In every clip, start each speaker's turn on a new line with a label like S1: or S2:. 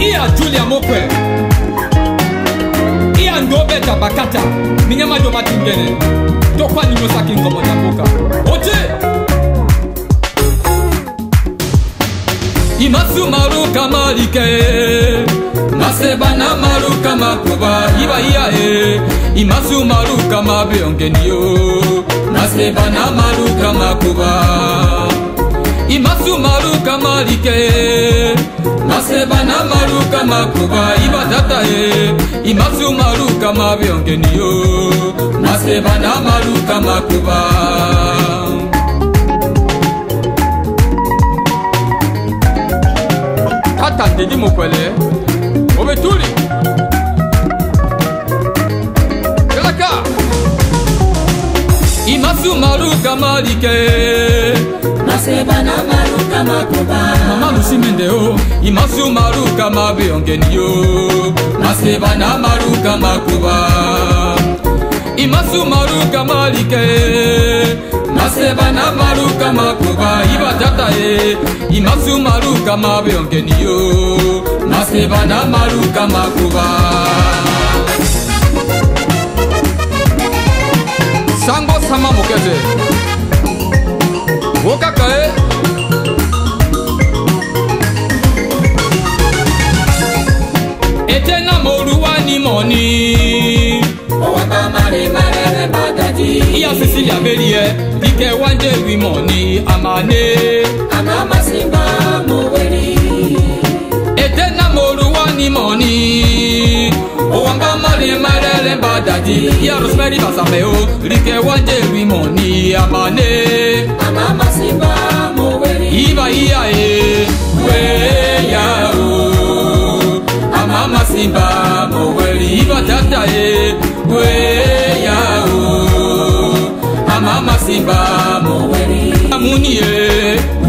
S1: iya julia mokwe iya ndobeta bakata minyama jomatingele tokwa ninyosaki ngombo nyaboka ote imasu maluka malike naseba na maluka makuba ibaiyae imasu maluka mabeyongeniyo naseba na maluka makuba imasu maruka malike naseba na maruka makuba ibatata ye imasu maruka mabyongeniyo naseba na maruka makuba tata ndidi mokwele mendeo imasu maruka mabeongenio maseba na maruka makuba imasu maruka malike maseba na maruka makuba ibatatae imasu maruka mabeongenio maseba na maruka makuba sango sama mokeze okaka Cecilia Beniye Ike one day we money Amane Amama Simba Moweri Ete na moru wani money Owamba mari marele badadi Ya Rosemary Basame o Ike one day we money Amane Amama Simba Moweri Iba iya e Weya ya o Amama Simba ti bá a mọ̀ wẹ́rí. amúniyè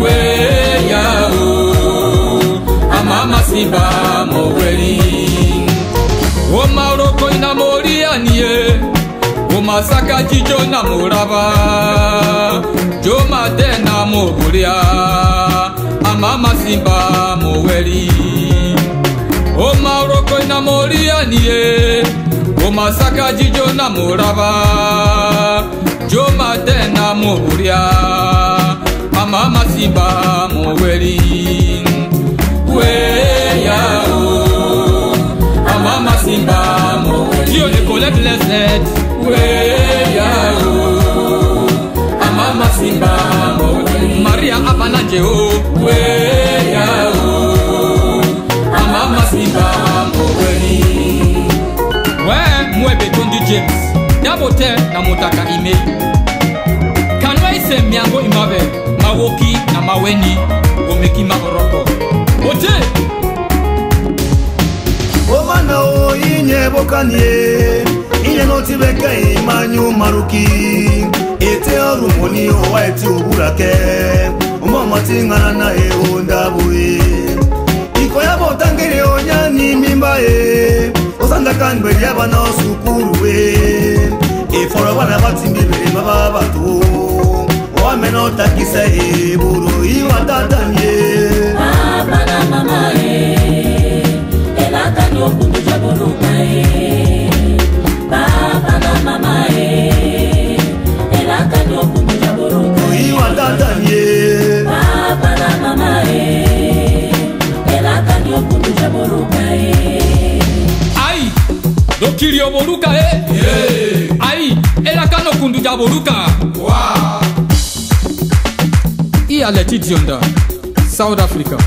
S1: wẹ́yà o àmàmà sì bá a mọ̀ wẹ́rí. ó máa roko iná mo rí àníyè ó máa sáká jíjó náà mo rábà jó máa tẹ̀ náà mo wòrí a àmàmà sì bá a mọ̀ wẹ́rí. ó máa roko iná mo rí àníyè máa sáká jíjó náà mo rábà joma tena muhulya mama masiba muweli weyao mama masiba muweli yo dekolete leset weyao mama masiba muweli maria abana jeho weyao mama masiba muweli we mwebe tondi james yabote na motaka ime kanoa ese miango i mabe mawoki na maweni omeki ma oroko ote obana o inye bokani e inye noti beke i manyu maruki ete orumoni owa eti oburake omoma ti ngana na e o ndabu e iko yabo otangeli onyani mimba e osandaka ndweli yaba na osukulu e efolo wana batimbi ebele baba bato owamena otakisa ye okili oboluka e eh? ai elaka nokundu dia boluka iya leti dionda south africa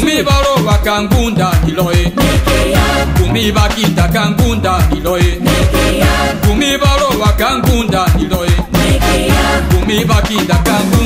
S1: kumi baloba ka ngunda ilo e kumi bakinda ka ngunda ilo e kumi baloba ka ngunda ilo e kumi bakinda ka ngunda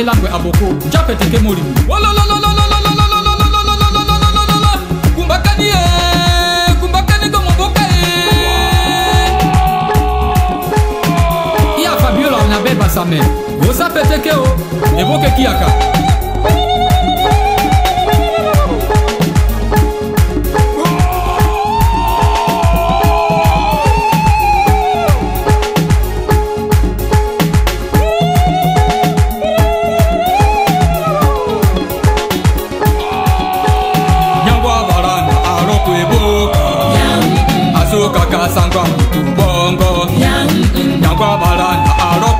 S1: elangwe aboko japeteke molimi kumbakani ye kumbakani komoboka ye ya fabiola na bebasame oza peteke o ebokeki yaka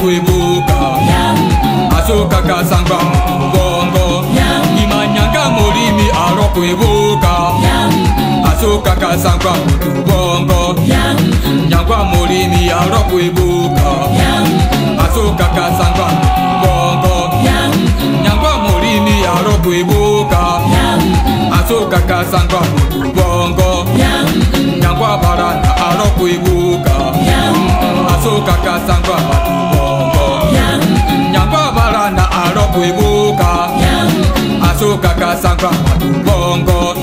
S1: kuibuka asoka kasangwa mbongo imanyanga molimi alo kuibuka asoka kasangwa mutubongo nyangwa molimi alo kuibuka asoka kasangwa mbongo nyangwa molimi alo kuibuka asoka kasangwa mutubongo nyangwa baranda alo kuibuka asuka kasanga mutubongo kuibuka asuka kasankwa matumbongo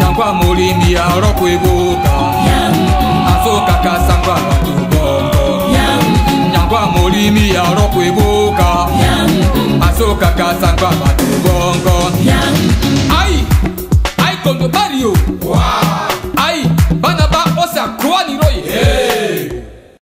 S1: nankwa mulindi alo kuibuka asuka kasankwa matumbongo nankwa mulindi alo kuibuka asuka kasankwa matumbongo ai ai kondo bario wow.